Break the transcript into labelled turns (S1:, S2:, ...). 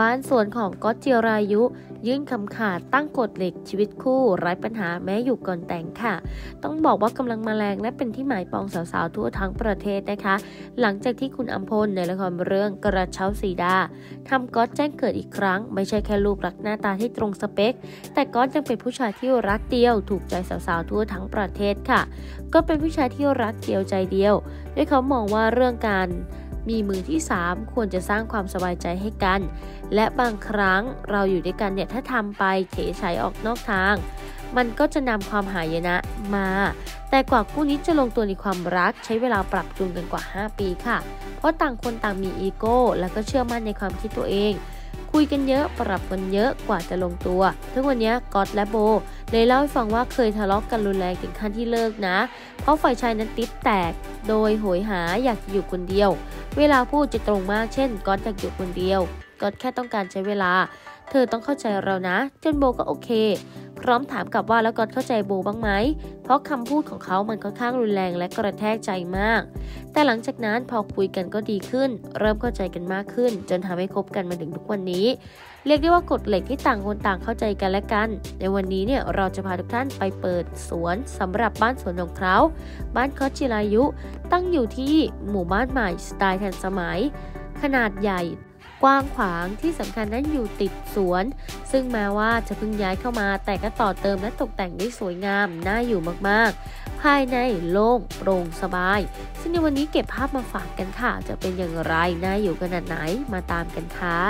S1: บ้านสวนของก๊อตจิรายุ ยื่นคำขาดตั้งกฎเหล็กชีวิตคู่ไร้ปัญหาแม้อยู่ก่อนแต่งค่ะ ต้องบอกว่ากำลังมาแรงและเป็นที่หมายปองสาวๆ ทั่วทั้งประเทศนะคะ หลังจากที่คุณอัมพลในละครเรื่องกระเช้าสีดาทำก๊อตแจ้งเกิดอีกครั้ง ไม่ใช่แค่รูปลักษณ์หน้าตาที่ตรงสเปค แต่ก๊อตยังเป็นผู้ชายที่รักเดียว ถูกใจสาวๆ ทั่วทั้งประเทศค่ะ ก็เป็นผู้ชายที่รักเดียวใจเดียวด้วยเขามองว่าเรื่องการ มีมือที่ 3 ควรจะสร้างความสบายใจให้กัน และบางครั้งเราอยู่ด้วยกันเนี่ยถ้าทำไปเฉยฉออกนอกทาง มันก็จะนำความหายนะมา แต่กว่าคู่นี้จะลงตัวในความรักใช้เวลาปรับจูนกันกว่า 5 ปีค่ะ เพราะต่างคนต่างมีอีโก้ แล้วก็เชื่อมั่นในความคิดตัวเอง คุยกันเยอะปรับกันเยอะกว่าจะลงตัว ทุกวันนี้ก๊อตและโบเลยเล่าให้ฟังว่าเคยทะเลาะกกันรุนแรงถึงขั้นที่เลิกนะ เพราะฝ่ายชายนั้นติดแตก โดยโหยหาอยากอยู่คนเดียว เวลาพูดจะตรงมากเช่นก๊อตอยากอยู่คนเดียวก๊อตแค่ต้องการใช้เวลา เธอต้องเข้าใจเรานะ จนโบก็โอเค พร้อมถามกลับว่าแล้วก๊อตเข้าใจโบบ้างไหม เพราะคำพูดของเขามันค่อนข้างรุนแรงและกระแทกใจมาก แต่หลังจากนั้นพอคุยกันก็ดีขึ้น เริ่มเข้าใจกันมากขึ้น จนทำให้คบกันมาถึงทุกวันนี้ เรียกได้ว่ากฎเหล็กที่ต่างคนต่างเข้าใจกันและกัน ในวันนี้เนี่ยเราจะพาทุกท่านไปเปิดสวนสำหรับบ้านสวนของเขาบ้านคอจิรายุ ตั้งอยู่ที่หมู่บ้านใหม่สไตล์ทันสมัย ขนาดใหญ่ กว้างขวางที่สำคัญนั้นอยู่ติดสวน ซึ่งแม้ว่าจะเพิ่งย้ายเข้ามาแต่ก็ต่อเติมและตกแต่งได้สวยงาม น่าอยู่มากๆ ภายในโล่งโปร่งสบาย ซึ่งในวันนี้เก็บภาพมาฝากกันค่ะ จะเป็นอย่างไร น่าอยู่ขนาดไหนมาตามกันค่ะ